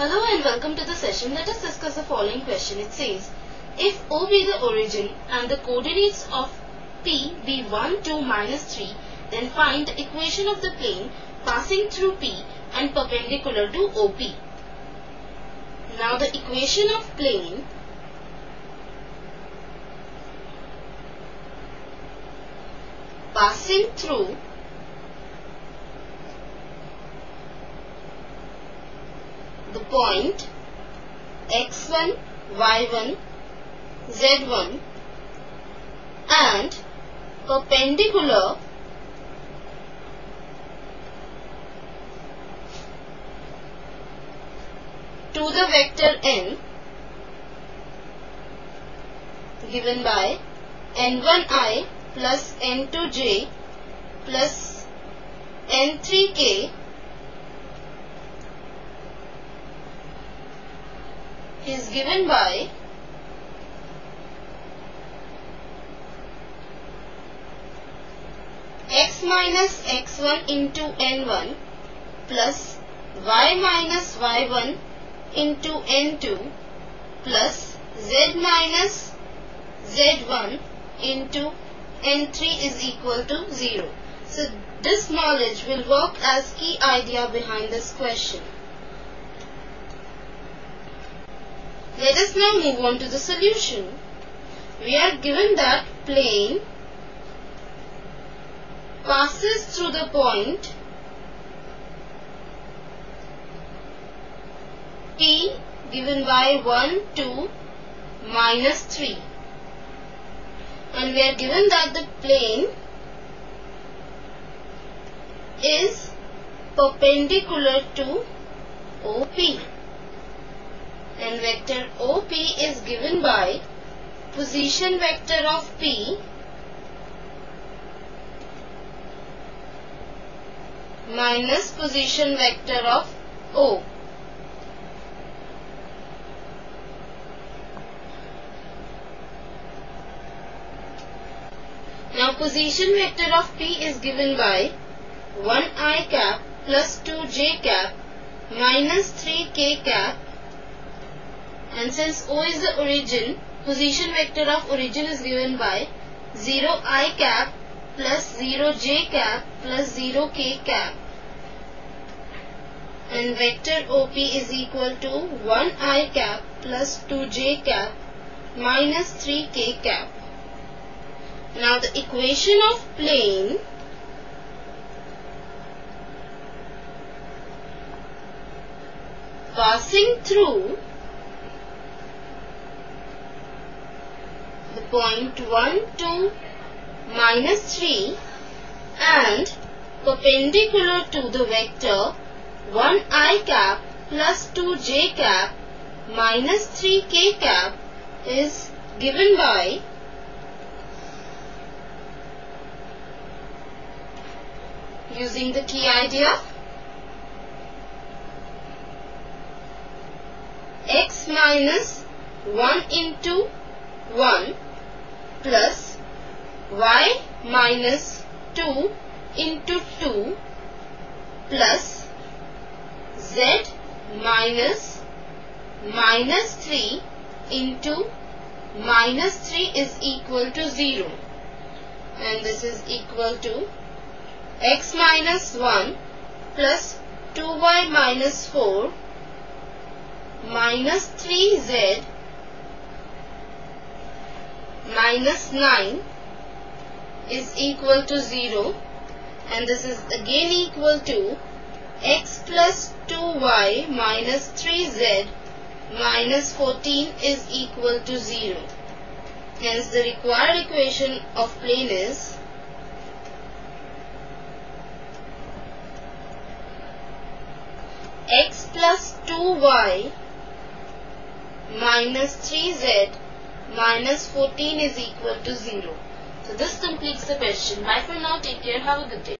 Hello and welcome to the session. Let us discuss the following question. It says, if O be the origin and the coordinates of P be 1, 2, minus 3, then find the equation of the plane passing through P and perpendicular to OP. Now the equation of plane passing through the point x1, y1, z1 and perpendicular to the vector n given by n1i plus n2j plus n3k is given by x minus x1 into n1 plus y minus y1 into n2 plus z minus z1 into n3 is equal to 0. So this knowledge will work as key idea behind this question. Let us now move on to the solution. We are given that plane passes through the point P given by 1, 2, minus 3 and we are given that the plane is perpendicular to OP and vector OP is given by position vector of P minus position vector of O. Now position vector of P is given by 1i cap plus 2j cap minus 3k cap and since O is the origin, position vector of origin is given by 0i cap plus 0j cap plus 0k cap and vector OP is equal to 1i cap plus 2j cap minus 3k cap. Now the equation of plane passing through point 1, 2, minus 3 and perpendicular to the vector 1i cap plus 2j cap minus 3k cap is given by using the key idea x minus 1 into 1 plus y minus 2 into 2 plus z minus minus 3 into minus 3 is equal to 0 and this is equal to x minus 1 plus 2y minus 4 minus 3z minus 9 is equal to 0 and this is again equal to x plus 2y minus 3z minus 14 is equal to 0. Hence the required equation of plane is x plus 2y minus 3z minus 14 is equal to 0. So this completes the question. Bye for now. Take care. Have a good day.